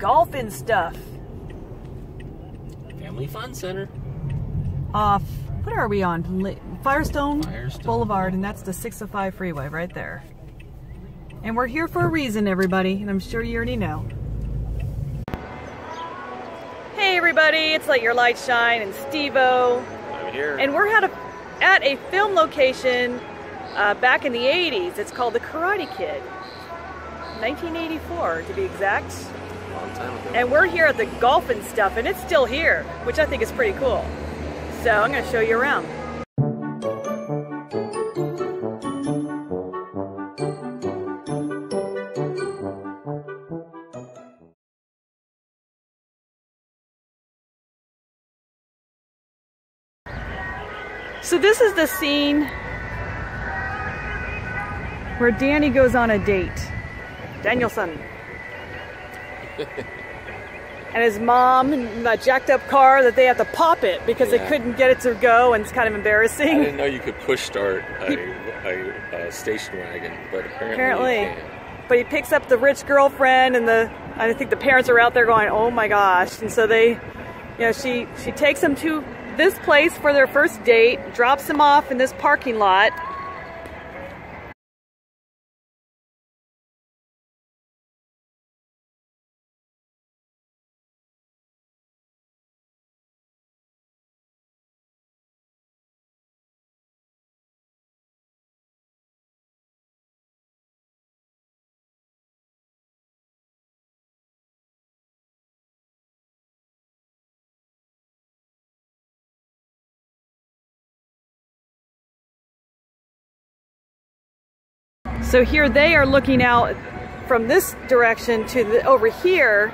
Golf n' Stuff. Family Fun Center. Off, what are we on? Firestone, Firestone. Boulevard, and that's the 605 freeway right there. And we're here for a reason, everybody, and I'm sure you already know. Hey, everybody, it's Let Your Light Shine and Steve-O. I'm here. And we're at a, at a film location uh, back in the 80s. It's called The Karate Kid. 1984 to be exact. And we're here at the Golf n' Stuff, and it's still here, which I think is pretty cool. So I'm going to show you around. So this is the scene where Danny goes on a date. Daniel-san. And his mom in that jacked up car that they have to pop it because they couldn't get it to go and it's kind of embarrassing. I didn't know you could push start a, a, a station wagon, but apparently, Apparently. you can. But he picks up the rich girlfriend and the I think the parents are out there going, "Oh my gosh." And so they you know, she she takes him to this place for their first date, drops him off in this parking lot. So here they are looking out from this direction to the, over here,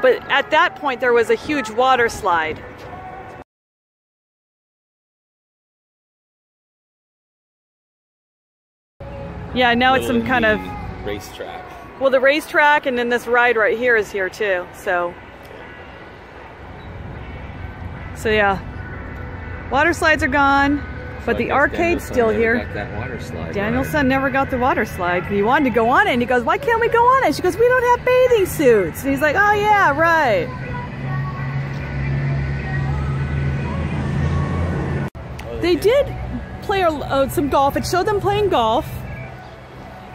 but at that point there was a huge water slide. Yeah, now it's some kind of racetrack. well, the racetrack, and then this ride right here is here too. So, so yeah, water slides are gone, but the arcade's still here. slide. Daniel-san never got the water slide. He wanted to go on it, and he goes, "Why can't we go on it?" She goes, "We don't have bathing suits." And he's like, "Oh yeah, right." They did play a- uh, some golf. It showed them playing golf,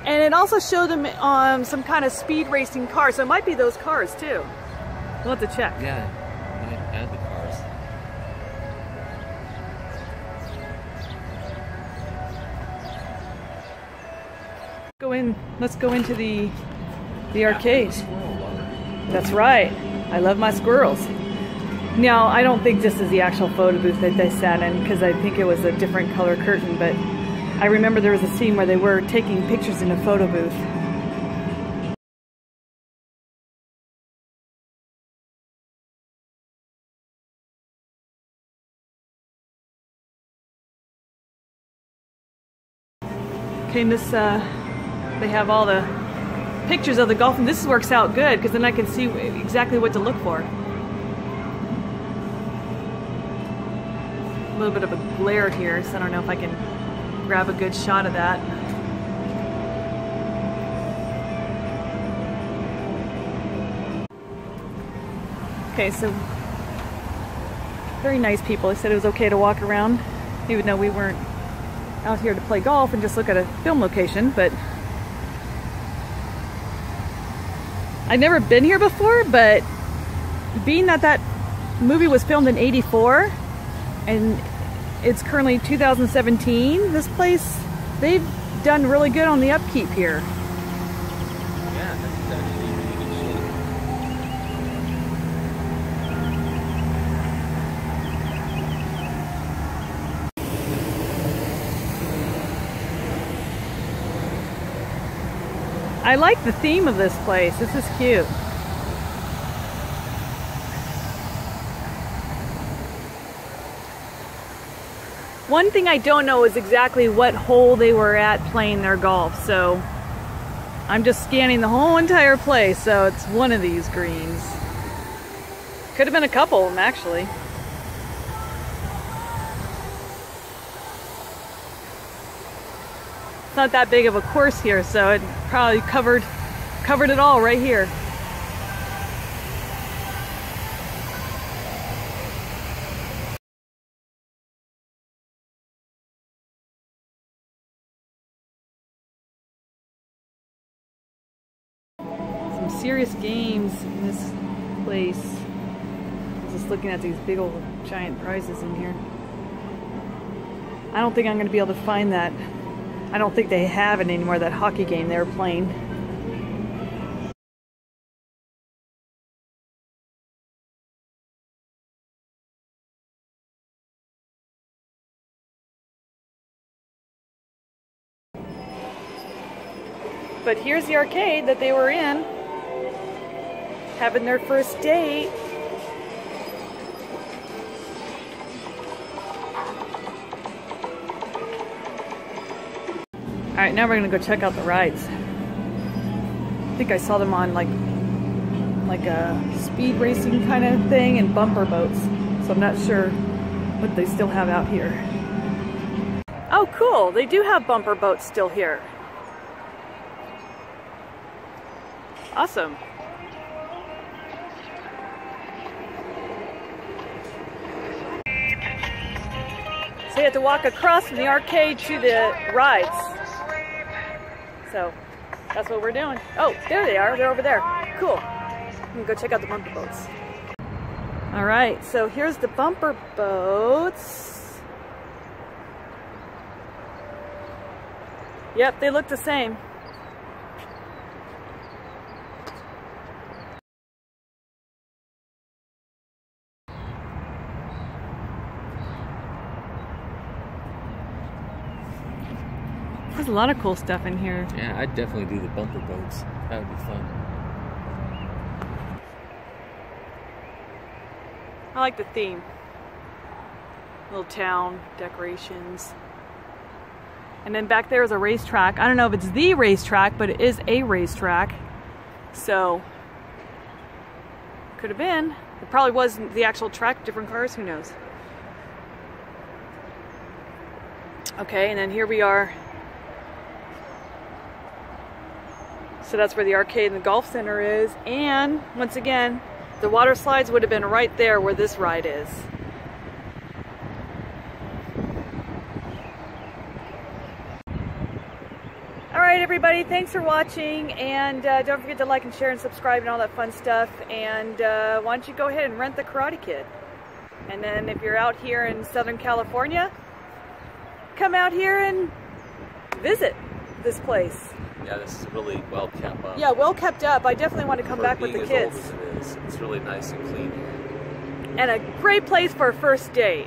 and it also showed them um, some kind of speed racing car. So it might be those cars too. We'll have to check. Yeah, Go in. Let's go into the the arcade. That's right. I love my squirrels. Now, I don't think this is the actual photo booth that they sat in because I think it was a different color curtain, but I remember there was a scene where they were taking pictures in a photo booth. Okay, this, uh, they have all the pictures of the golf, and this works out good because then I can see exactly what to look for. A little bit of a glare here, so I don't know if I can grab a good shot of that. Okay, so very nice people. They said it was okay to walk around, even though we weren't out here to play golf and just look at a film location, but I've never been here before, but being that that movie was filmed in 84 and it's currently 2017, this place, they've done really good on the upkeep here. Yeah, that's actually in pretty good shape. I like the theme of this place. This is cute. One thing I don't know is exactly what hole they were at playing their golf, so I'm just scanning the whole entire place, so it's one of these greens. Could have been a couple of them, actually. not that big of a course here, so it probably covered, covered it all right here. Some serious games in this place. I'm just looking at these big old giant prizes in here. I don't think I'm going to be able to find that I don't think they have it anymore, that hockey game they were playing. But here's the arcade that they were in, having their first date. All right, now we're gonna go check out the rides. I think I saw them on like like a speed racing kind of thing and bumper boats. So I'm not sure what they still have out here. Oh, cool. They do have bumper boats still here. Awesome. So you have to walk across from the arcade to the rides. So that's what we're doing. Oh, there they are. They're over there. Cool. I'm gonna go check out the bumper boats. All right, so here's the bumper boats. Yep, they look the same. There's a lot of cool stuff in here. Yeah, I'd definitely do the bumper boats. That would be fun. I like the theme. Little town decorations. And then back there is a racetrack. I don't know if it's the racetrack, but it is a racetrack. So, could have been. It probably was the actual track, different cars, who knows. Okay, and then here we are. So that's where the arcade and the golf center is. And once again, the water slides would have been right there where this ride is. All right, everybody, thanks for watching. And uh, don't forget to like and share and subscribe and all that fun stuff. And uh, why don't you go ahead and rent The Karate Kid? And then if you're out here in Southern California, come out here and visit this place. Yeah, this is really well kept up. Yeah, well kept up. I definitely want to come For back with the kids. it is, It's really nice and clean here. And a great place for a first date.